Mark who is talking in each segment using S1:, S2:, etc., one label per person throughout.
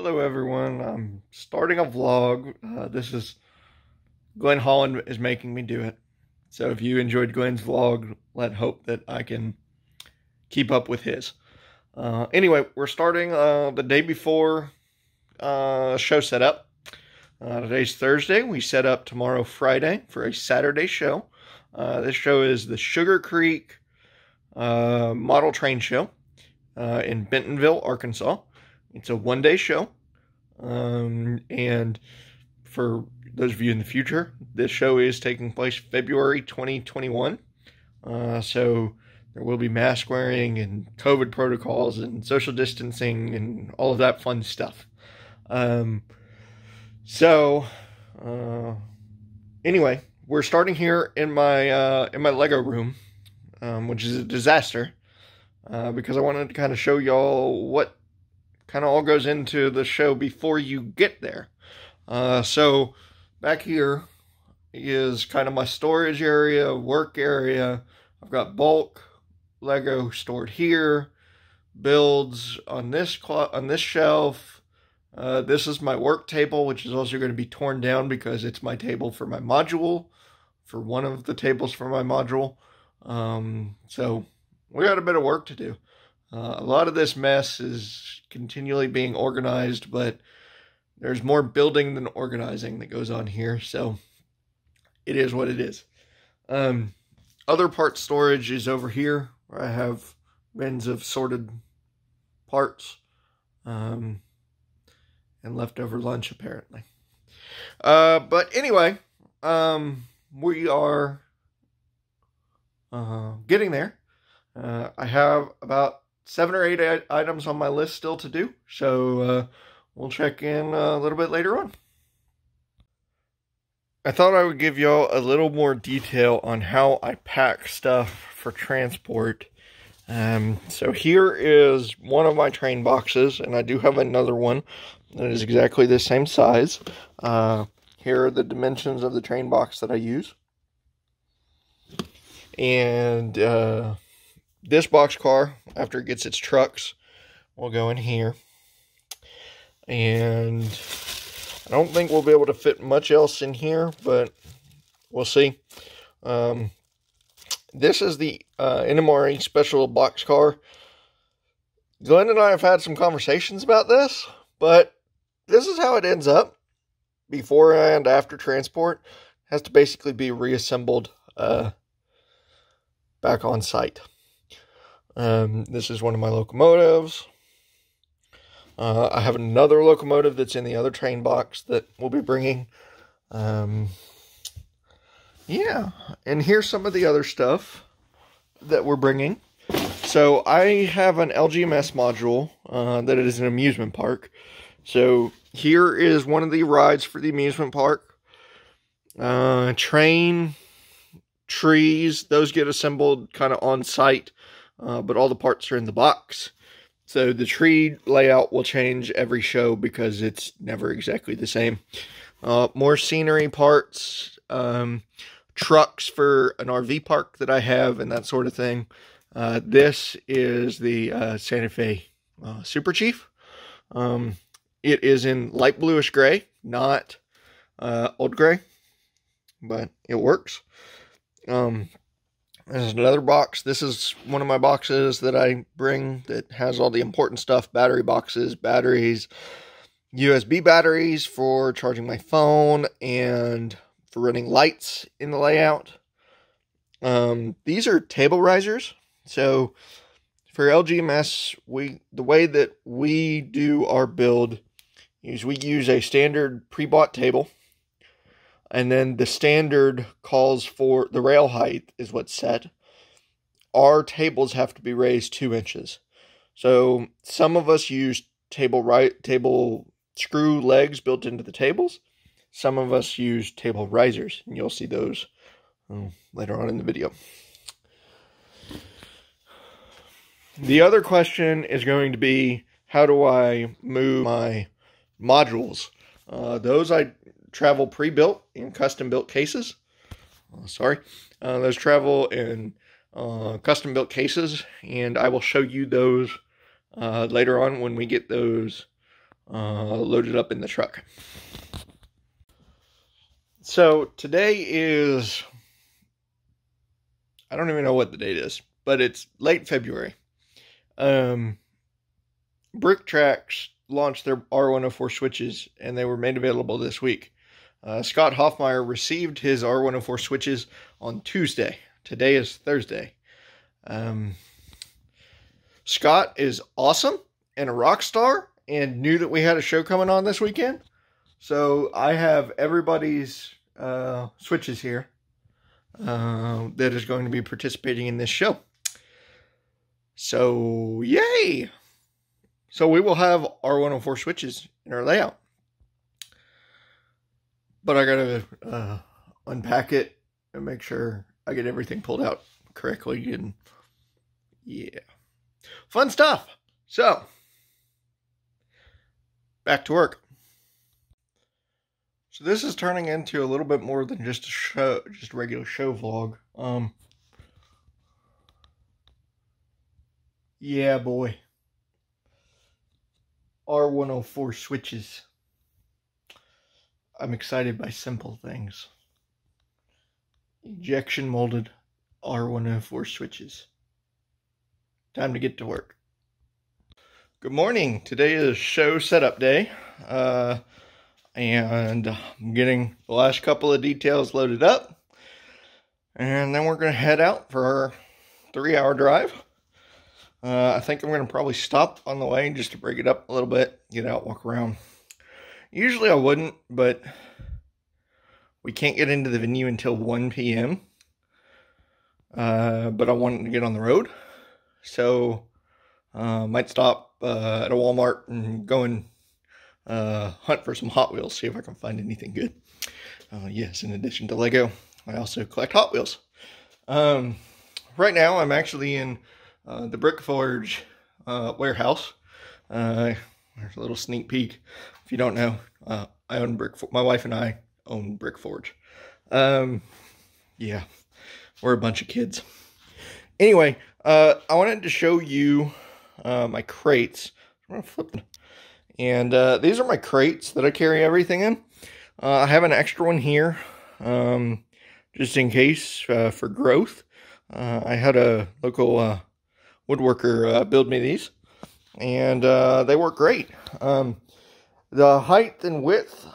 S1: Hello, everyone. I'm starting a vlog. Uh, this is Glenn Holland is making me do it. So if you enjoyed Glenn's vlog, let hope that I can keep up with his. Uh, anyway, we're starting uh, the day before uh, show setup. Uh, today's Thursday. We set up tomorrow, Friday, for a Saturday show. Uh, this show is the Sugar Creek Model Train Show in Bentonville, Arkansas. It's a one day show. Um, and for those of you in the future, this show is taking place February 2021. Uh, so there will be mask wearing and COVID protocols and social distancing and all of that fun stuff. Um, so, uh, anyway, we're starting here in my uh, in my Lego room, um, which is a disaster uh, because I wanted to kind of show y'all what kind of all goes into the show before you get there. Uh, so back here is kind of my storage area, work area. I've got bulk Lego stored here, builds on this on this shelf. Uh, this is my work table, which is also going to be torn down because it's my table for my module, for one of the tables for my module. Um, so we got a bit of work to do. Uh, a lot of this mess is continually being organized, but there's more building than organizing that goes on here, so it is what it is. Um, other part storage is over here, where I have bins of sorted parts um, and leftover lunch, apparently. Uh, but anyway, um, we are uh, getting there. Uh, I have about seven or eight items on my list still to do. So uh, we'll check in a little bit later on. I thought I would give y'all a little more detail on how I pack stuff for transport. Um, so here is one of my train boxes, and I do have another one that is exactly the same size. Uh, here are the dimensions of the train box that I use. And uh, this box car, after it gets its trucks, will go in here. And I don't think we'll be able to fit much else in here, but we'll see. Um, this is the uh, NMRA special box car. Glenn and I have had some conversations about this, but this is how it ends up before and after transport. Has to basically be reassembled uh, back on site. Um, this is one of my locomotives. Uh, I have another locomotive that's in the other train box that we'll be bringing. Um, yeah, and here's some of the other stuff that we're bringing. So I have an LGMS module uh, that is an amusement park. So here is one of the rides for the amusement park. Uh, train, trees, those get assembled kind of on site uh, but all the parts are in the box. So the tree layout will change every show because it's never exactly the same. Uh, more scenery parts, um, trucks for an RV park that I have and that sort of thing. Uh, this is the uh, Santa Fe uh, Super Chief. Um, it is in light bluish gray, not uh, old gray, but it works. Um, there's another box. This is one of my boxes that I bring that has all the important stuff battery boxes, batteries, USB batteries for charging my phone, and for running lights in the layout. Um, these are table risers. So for LGMS, we the way that we do our build is we use a standard pre-bought table and then the standard calls for the rail height is what's set. Our tables have to be raised two inches. So some of us use table right table screw legs built into the tables. Some of us use table risers, and you'll see those oh, later on in the video. The other question is going to be how do I move my modules? Uh, those I travel pre-built in custom-built cases. Uh, sorry, uh, those travel in uh, custom-built cases, and I will show you those uh, later on when we get those uh, loaded up in the truck. So today is, I don't even know what the date is, but it's late February. Um, BrickTracks launched their R104 switches and they were made available this week. Uh, Scott Hoffmeyer received his R104 switches on Tuesday. Today is Thursday. Um, Scott is awesome and a rock star and knew that we had a show coming on this weekend. So I have everybody's uh, switches here uh, that is going to be participating in this show. So, yay! So we will have R104 switches in our layout. But I gotta uh, unpack it and make sure I get everything pulled out correctly and yeah. Fun stuff. So, back to work. So this is turning into a little bit more than just a show, just a regular show vlog. Um, yeah, boy. R104 switches. I'm excited by simple things. Injection molded R104 switches. Time to get to work. Good morning. Today is show setup day. Uh, and I'm getting the last couple of details loaded up. And then we're going to head out for our three hour drive. Uh, I think I'm going to probably stop on the way just to break it up a little bit, get out, walk around. Usually I wouldn't, but we can't get into the venue until 1 p.m. Uh, but I wanted to get on the road. So, uh, might stop uh, at a Walmart and go and uh, hunt for some Hot Wheels, see if I can find anything good. Uh, yes, in addition to Lego, I also collect Hot Wheels. Um, right now, I'm actually in uh, the BrickForge uh, warehouse. There's a little sneak peek. If you don't know, uh, I own Brick. My wife and I own BrickForge. Um, yeah, we're a bunch of kids. Anyway, uh, I wanted to show you uh, my crates. I'm gonna flip them. And uh, these are my crates that I carry everything in. Uh, I have an extra one here, um, just in case uh, for growth. Uh, I had a local uh, woodworker uh, build me these, and they work great. Um, the height and width,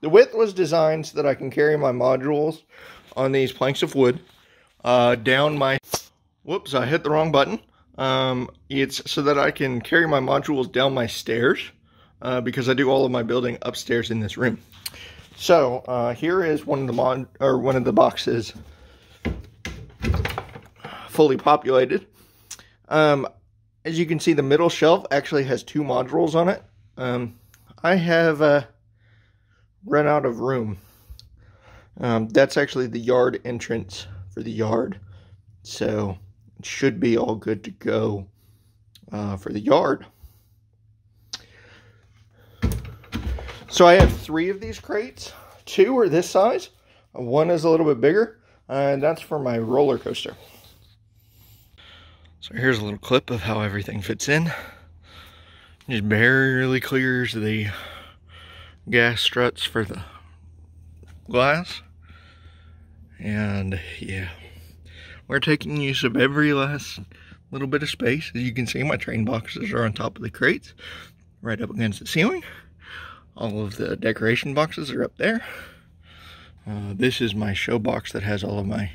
S1: the width was designed so that I can carry my modules on these planks of wood down my, whoops, I hit the wrong button. Um, it's so that I can carry my modules down my stairs uh, because I do all of my building upstairs in this room. So uh, here is one of the mod or one of the boxes fully populated. Um, as you can see, the middle shelf actually has two modules on it. Um, I have uh, run out of room. Um, that's actually the yard entrance for the yard. So it should be all good to go uh, for the yard. So I have three of these crates. Two are this size. One is a little bit bigger. And that's for my roller coaster. So here's a little clip of how everything fits in. Just barely clears the gas struts for the glass. And yeah. We're taking use of every last little bit of space. As you can see, my train boxes are on top of the crates, right up against the ceiling. All of the decoration boxes are up there. Uh, this is my show box that has all of my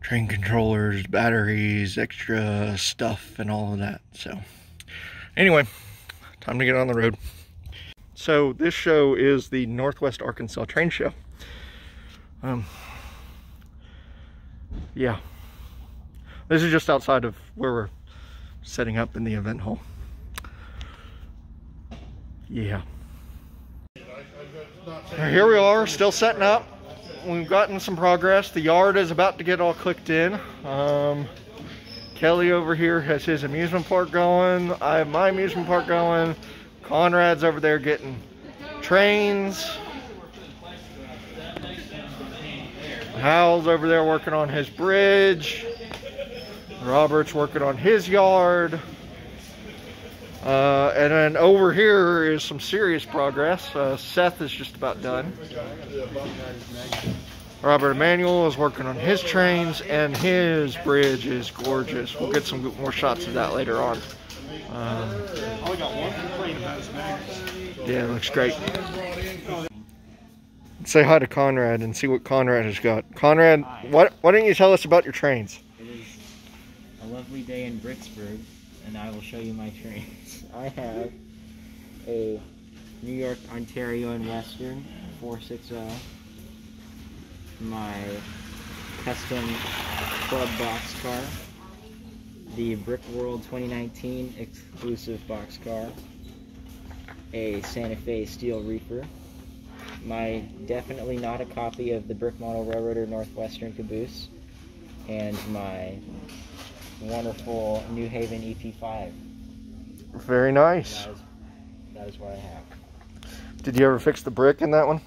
S1: train controllers, batteries, extra stuff, and all of that. So, anyway, time to get on the road. So, this show is the Northwest Arkansas Train Show. Um, yeah. This is just outside of where we're setting up in the event hall. Yeah. Here we are, still setting up. We've gotten some progress. The yard is about to get all clicked in. Um, Kelly over here has his amusement park going. I have my amusement park going. Conrad's over there getting trains. Hal's over there working on his bridge. Robert's working on his yard. Uh, and then over here is some serious progress. Uh, Seth is just about done. Robert Emanuel is working on his trains, and his bridge is gorgeous. We'll get some more shots of that later on. Um, yeah, it looks great. Say hi to Conrad and see what Conrad has got. Conrad, what, why don't you tell us about your trains?
S2: It is a lovely day in Bricksburg, and I will show you my trains. I have a New York, Ontario, and Western 460. My custom club box car, The Brick World 2019 exclusive box car, A Santa Fe Steel Reaper. My definitely not a copy of the Brick Model Railroader Northwestern caboose. And my wonderful New Haven EP5.
S1: Very nice.
S2: That is, that is what I have.
S1: Did you ever fix the brick in that one?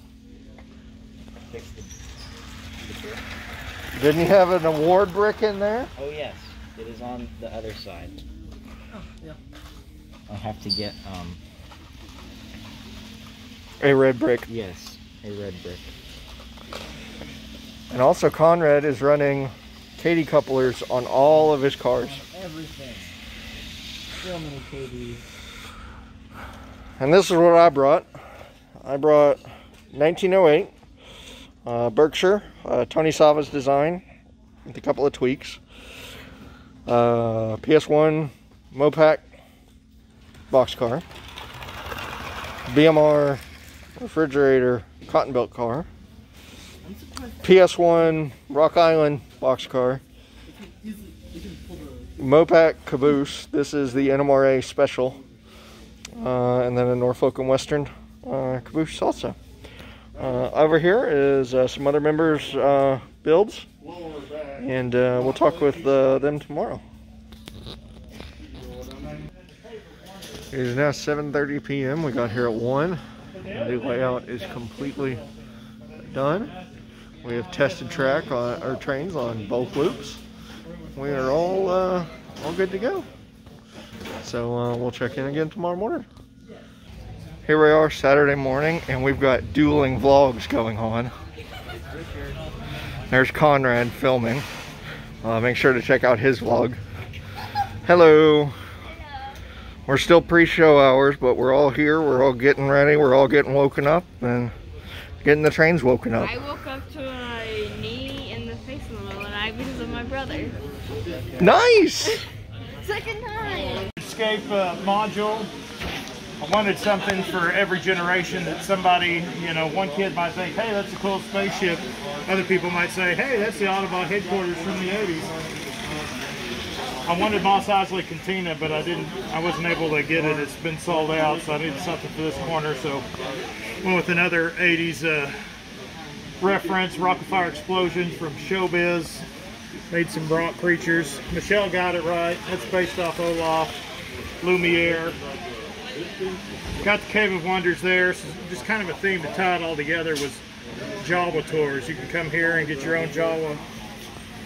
S1: Didn't you have an award brick in there?
S2: Oh yes, it is on the other side.
S3: Oh, yeah.
S2: I'll have to get um
S1: A red brick.
S2: yes a red brick.
S1: And also Conrad is running Kadee couplers on all of his cars.
S2: Everything. So many KDs.
S1: And this is what I brought. I brought 1908 uh, Berkshire, uh, Tony Sava's design with a couple of tweaks. Uh, PS1 Mopac boxcar. BMR refrigerator cotton belt car. PS1 Rock Island boxcar. Mopac caboose. This is the NMRA special. Uh, and then a Norfolk and Western uh, caboose also. Uh, over here is uh, some other members' uh, builds. And we'll talk with them tomorrow. It is now 7.30 p.m. We got here at 1. The layout is completely done. We have tested track on our trains on both loops. We are all uh, all good to go. So uh, we'll check in again tomorrow morning. Here we are Saturday morning and we've got dueling vlogs going on. There's Conrad filming. Uh, make sure to check out his vlog. Hello. We're still pre-show hours, but we're all here. We're all getting ready. We're all getting woken up and getting the trains woken up.
S4: I woke up to a knee in the face in the middle of the night because of my brother.
S1: Nice!
S4: Second time.
S5: Escape uh, module. I wanted something for every generation that somebody, you know, one kid might think, hey, that's a cool spaceship. Other people might say, hey, that's the Autobot headquarters from the 80s. I wanted Mos Eisley Cantina, but I didn't, I wasn't able to get it. It's been sold out, so I needed something for this corner. So went with another 80s uh, reference, Rock-afire Explosions from Showbiz. Made some Bronc creatures. Michelle got it right. That's based off Olaf, Lumiere. Got the Cave of Wonders there. So just kind of a theme to tie it all together was Jawa tours. You can come here and get your own Jawa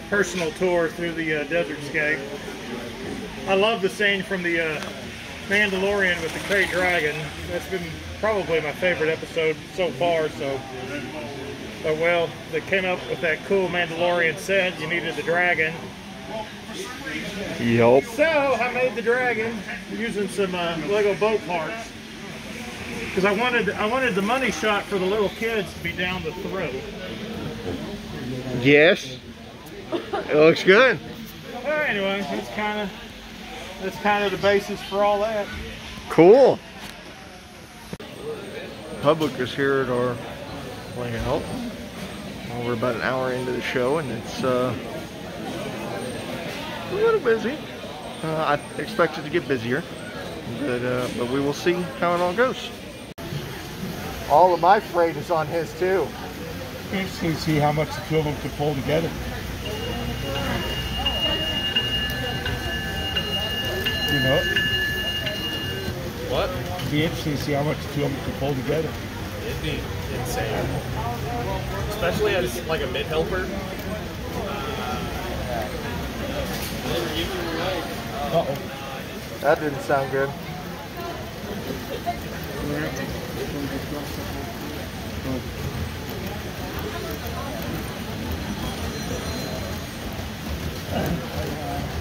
S5: personal tour through the uh, desert scape. I love the scene from the uh, Mandalorian with the Krayt Dragon. That's been probably my favorite episode so far. So, but well, they came up with that cool Mandalorian set. You needed the dragon.
S1: Yup.
S5: So I made the dragon using some uh, Lego boat parts because I wanted I wanted the money shot for the little kids to be down the throat.
S1: Yes. It looks good.
S5: Well, anyway, that's kind of that's kind of the basis for all that.
S1: Cool. Public is here at our layout. Well, we're about an hour into the show and it's uh, a little busy. Uh, I expect it to get busier, but, uh, but we will see how it all goes. All of my freight is on his too.
S5: Interesting to see how much the two of them could pull together. You know,
S6: What?
S5: it'd be interesting to see how much the two of them could pull together.
S6: It'd be insane. Especially as like a mid
S5: Uh oh.
S1: That didn't sound good.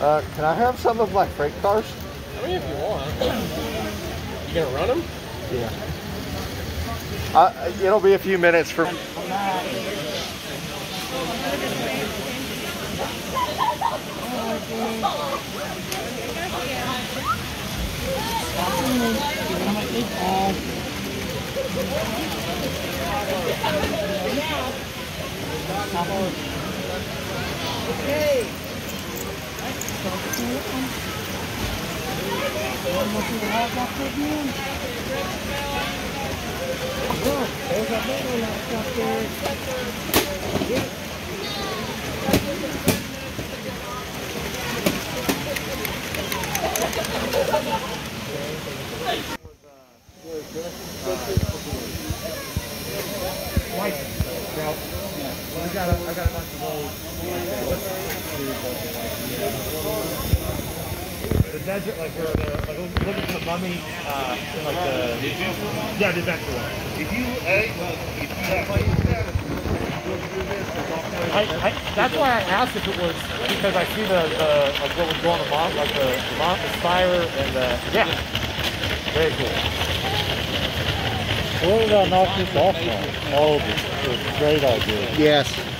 S1: Uh, can I have some of my freight cars?
S6: I mean, if you want. You gonna run them?
S1: Yeah. Uh, it'll be a few minutes for.
S5: The desert, like where the like looking for the mummy, uh, like the yeah, the adventure one. If you, I, I, that's why I asked if it was because I see the, the like what was going on, like the the, mount, the spire and the yeah, very cool.
S3: Where did I knock this off on? Oh, it was a great idea.
S1: Yes.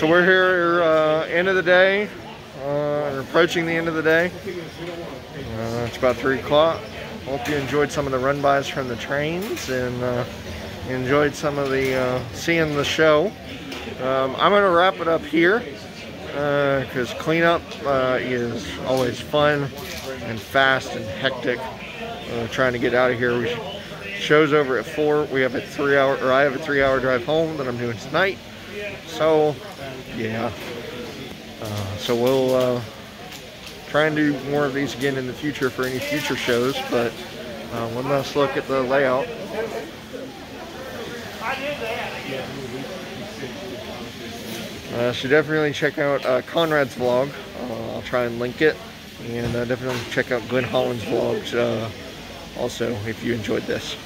S1: So we're here, uh, end of the day, uh, approaching the end of the day. Uh, it's about three o'clock. Hope you enjoyed some of the run bys from the trains and uh, enjoyed some of the uh, seeing the show. Um, I'm going to wrap it up here because cleanup uh, is always fun and fast and hectic. Trying to get out of here. We show's over at four. We have a three hour, or I have a three hour drive home that I'm doing tonight. So, yeah. Uh, so we'll uh, try and do more of these again in the future for any future shows. But uh, one last look at the layout. Uh, so definitely check out uh, Conrad's vlog. Uh, I'll try and link it. And uh, definitely check out Glenn Holland's vlogs uh, also if you enjoyed this.